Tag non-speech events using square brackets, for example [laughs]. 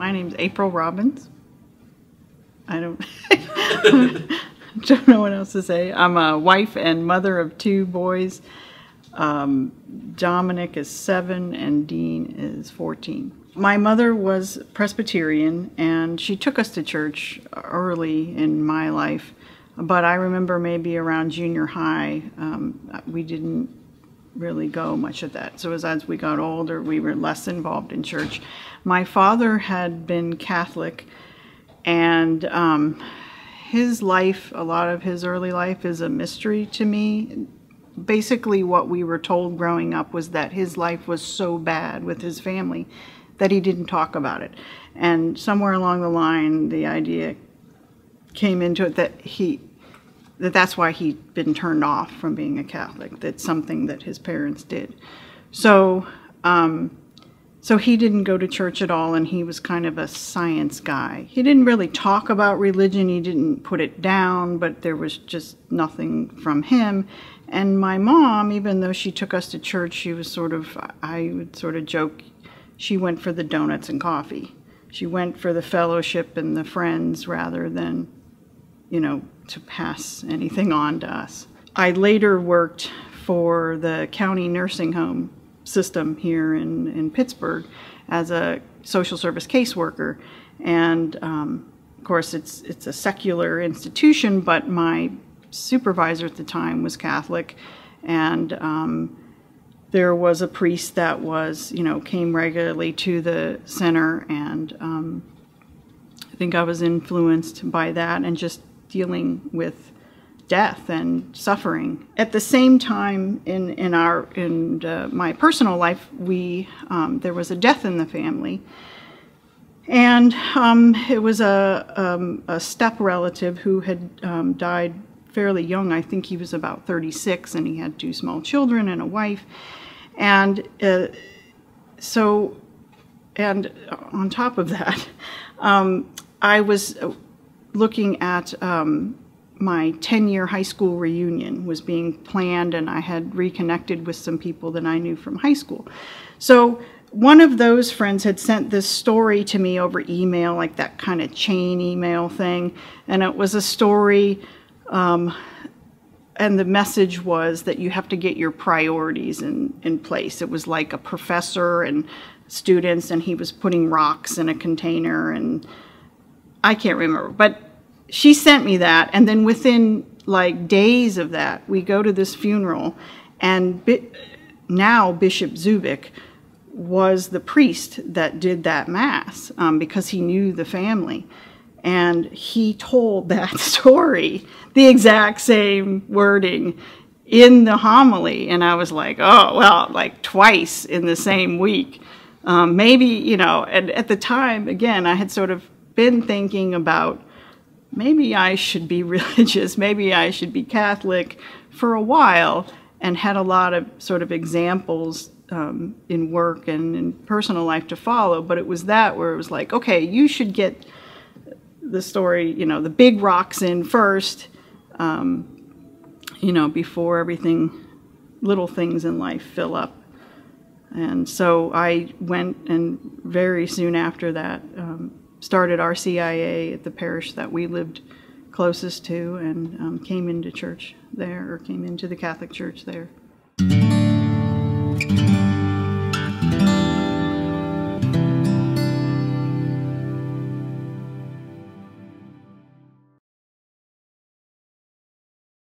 My name's April Robbins. I don't [laughs] don't know what else to say. I'm a wife and mother of two boys. Um, Dominic is seven and Dean is 14. My mother was Presbyterian and she took us to church early in my life, but I remember maybe around junior high, um, we didn't really go much of that. So as, as we got older, we were less involved in church. My father had been Catholic and um, his life, a lot of his early life is a mystery to me basically what we were told growing up was that his life was so bad with his family that he didn't talk about it. And somewhere along the line, the idea came into it that he that that's why he'd been turned off from being a Catholic. That's something that his parents did. So, um, so he didn't go to church at all, and he was kind of a science guy. He didn't really talk about religion. He didn't put it down, but there was just nothing from him. And my mom, even though she took us to church, she was sort of, I would sort of joke, she went for the donuts and coffee. She went for the fellowship and the friends rather than, you know, to pass anything on to us. I later worked for the county nursing home system here in, in Pittsburgh as a social service caseworker. And um, of course, it's, it's a secular institution, but my supervisor at the time was Catholic, and um, there was a priest that was, you know, came regularly to the center, and um, I think I was influenced by that and just dealing with death and suffering. At the same time, in in our in uh, my personal life, we um, there was a death in the family. And um, it was a, um, a step relative who had um, died fairly young. I think he was about 36 and he had two small children and a wife. And uh, so, and on top of that, um, I was looking at um, my 10 year high school reunion was being planned and I had reconnected with some people that I knew from high school. So one of those friends had sent this story to me over email, like that kind of chain email thing. And it was a story um, and the message was that you have to get your priorities in, in place. It was like a professor and students, and he was putting rocks in a container, and I can't remember. But she sent me that, and then within like days of that, we go to this funeral, and bi now Bishop Zubik was the priest that did that mass um, because he knew the family. And he told that [laughs] story, the exact same wording in the homily. And I was like, oh, well, like twice in the same week. Um, maybe, you know, and at the time, again, I had sort of been thinking about maybe I should be [laughs] religious, maybe I should be Catholic for a while, and had a lot of sort of examples um, in work and in personal life to follow. But it was that where it was like, okay, you should get the story, you know, the big rocks in first, um, you know, before everything, little things in life fill up. And so I went and very soon after that um, started RCIA at the parish that we lived closest to and um, came into church there or came into the Catholic Church there.